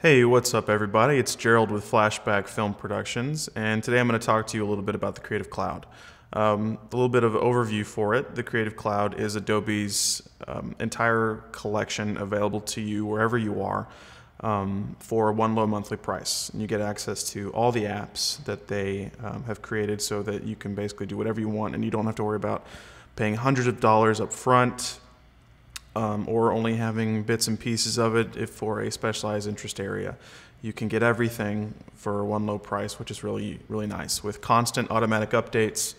Hey, what's up, everybody? It's Gerald with Flashback Film Productions, and today I'm going to talk to you a little bit about the Creative Cloud. Um, a little bit of overview for it. The Creative Cloud is Adobe's um, entire collection available to you wherever you are um, for one low monthly price. And you get access to all the apps that they um, have created so that you can basically do whatever you want and you don't have to worry about paying hundreds of dollars up front um, or only having bits and pieces of it if for a specialized interest area. You can get everything for one low price, which is really, really nice, with constant automatic updates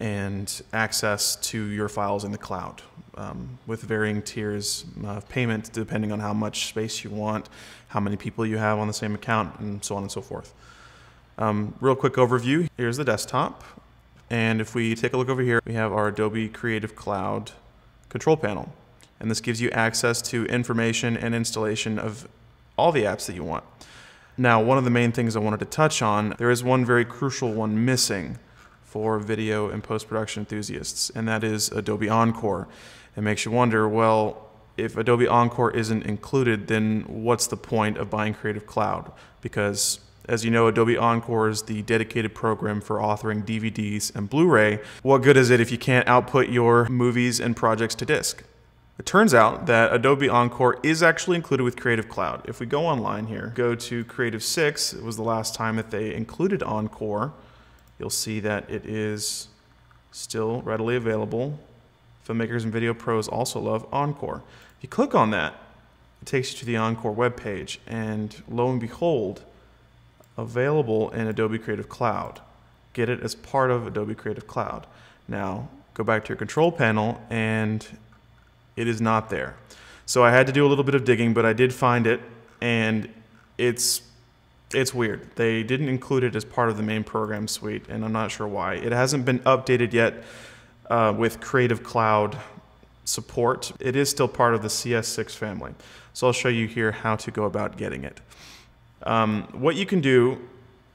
and access to your files in the cloud um, with varying tiers of payment depending on how much space you want, how many people you have on the same account, and so on and so forth. Um, real quick overview here's the desktop. And if we take a look over here, we have our Adobe Creative Cloud control panel and this gives you access to information and installation of all the apps that you want. Now, one of the main things I wanted to touch on, there is one very crucial one missing for video and post-production enthusiasts, and that is Adobe Encore. It makes you wonder, well, if Adobe Encore isn't included, then what's the point of buying Creative Cloud? Because as you know, Adobe Encore is the dedicated program for authoring DVDs and Blu-ray. What good is it if you can't output your movies and projects to disk? It turns out that Adobe Encore is actually included with Creative Cloud. If we go online here, go to Creative 6, it was the last time that they included Encore, you'll see that it is still readily available. Filmmakers and video pros also love Encore. If you click on that, it takes you to the Encore webpage, and lo and behold, available in Adobe Creative Cloud. Get it as part of Adobe Creative Cloud. Now, go back to your control panel and it is not there. So I had to do a little bit of digging, but I did find it, and it's it's weird. They didn't include it as part of the main program suite, and I'm not sure why. It hasn't been updated yet uh, with Creative Cloud support. It is still part of the CS6 family. So I'll show you here how to go about getting it. Um, what you can do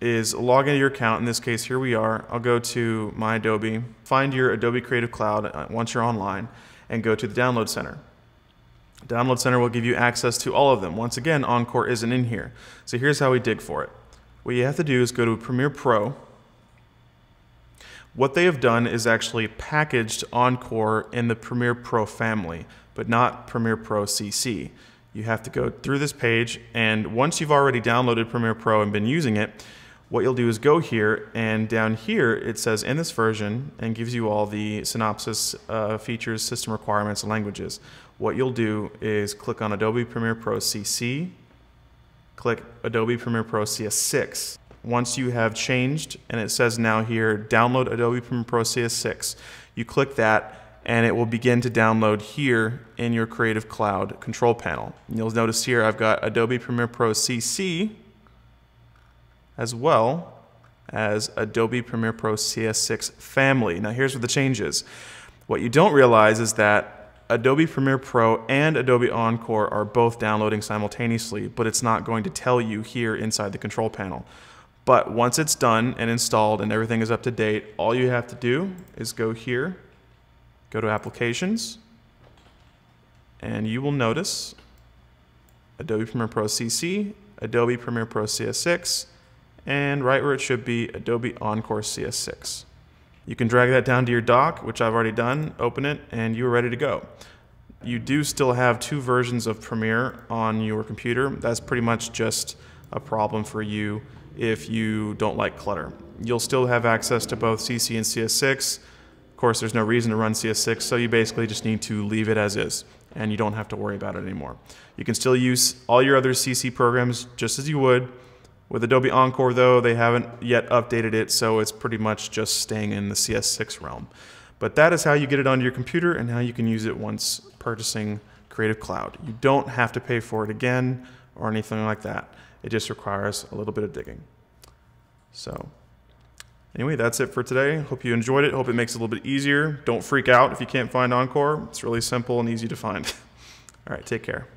is log into your account. In this case, here we are. I'll go to my Adobe, find your Adobe Creative Cloud uh, once you're online, and go to the Download Center. Download Center will give you access to all of them. Once again, Encore isn't in here. So here's how we dig for it. What you have to do is go to Premiere Pro. What they have done is actually packaged Encore in the Premiere Pro family, but not Premiere Pro CC. You have to go through this page, and once you've already downloaded Premiere Pro and been using it, what you'll do is go here and down here it says in this version and gives you all the synopsis uh, features, system requirements, languages. What you'll do is click on Adobe Premiere Pro CC, click Adobe Premiere Pro CS6. Once you have changed and it says now here download Adobe Premiere Pro CS6, you click that and it will begin to download here in your Creative Cloud control panel. And you'll notice here I've got Adobe Premiere Pro CC as well as Adobe Premiere Pro CS6 family. Now here's what the change is. What you don't realize is that Adobe Premiere Pro and Adobe Encore are both downloading simultaneously, but it's not going to tell you here inside the control panel. But once it's done and installed and everything is up to date, all you have to do is go here, go to Applications, and you will notice Adobe Premiere Pro CC, Adobe Premiere Pro CS6, and right where it should be, Adobe Encore CS6. You can drag that down to your dock, which I've already done, open it, and you're ready to go. You do still have two versions of Premiere on your computer. That's pretty much just a problem for you if you don't like clutter. You'll still have access to both CC and CS6. Of course, there's no reason to run CS6, so you basically just need to leave it as is, and you don't have to worry about it anymore. You can still use all your other CC programs just as you would, with Adobe Encore, though, they haven't yet updated it, so it's pretty much just staying in the CS6 realm. But that is how you get it onto your computer and how you can use it once purchasing Creative Cloud. You don't have to pay for it again or anything like that. It just requires a little bit of digging. So, anyway, that's it for today. Hope you enjoyed it. Hope it makes it a little bit easier. Don't freak out if you can't find Encore. It's really simple and easy to find. All right, take care.